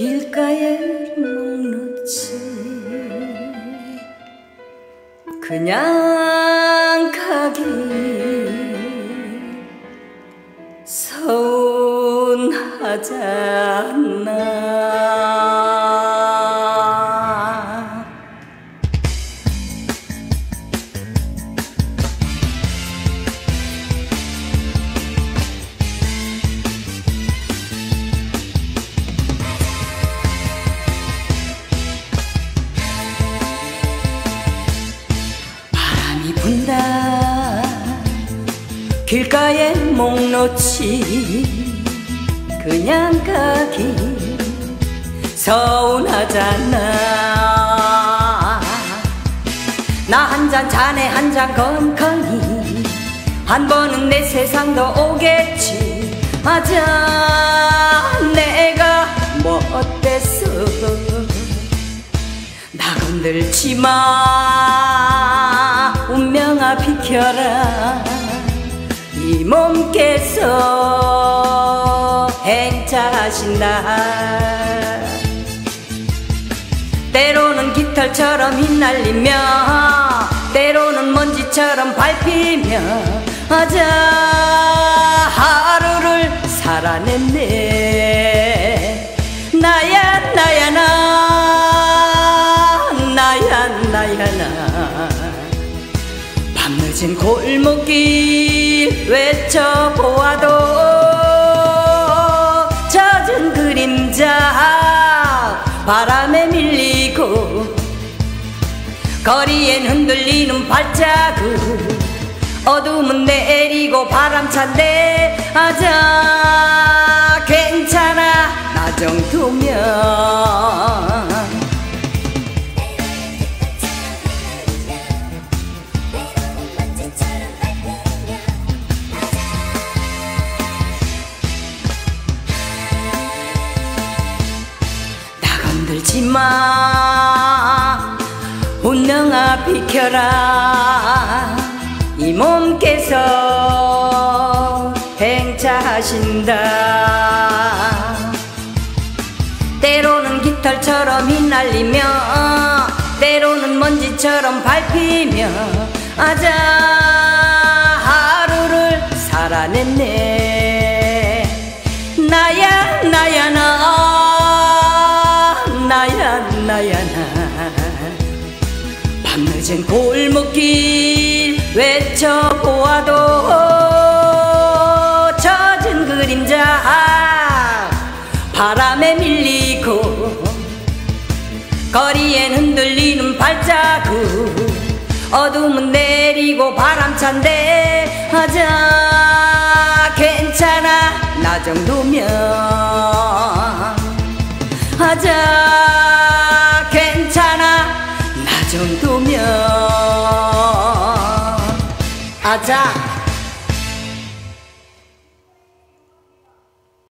길가에 목놓지. 그냥 가기 서운하잖아 길가에 목 놓지. 그냥 가기 서운하잖아. 나 한 잔 자네 한 잔 건강히. 한 번은 내 세상도 오겠지. 맞아. 내가 뭐 어땠어? 나 건들지 마. 운명아 비켜라. 이 몸께서 행차하신다 때로는 깃털처럼 휘날리며 때로는 먼지처럼 밟히며 맞아 하루를 살아냈네. 나야 나야 나. 나야 나야 나. 밤늦은 골목길 외쳐보아도 젖은 그림자 바람에 밀리고 거리엔 흔들리는 발자국 어둠은 내리고 바람찬데 아자 괜찮아. 나 정도면 건들지 마 운명아 비켜라. 이 몸께서 행차하신다. 때로는 깃털처럼 휘날리며 때로는 먼지처럼 밟히며 아자 하루를 살아냈네. 나야 나야 나 나 밤늦은 골목길 외쳐보아도 젖은 그림자 바람에 밀리고 거리엔 흔들리는 발자국 어둠은 내리고 바람찬데 하자. 괜찮아? 나 정도면 하자 attack.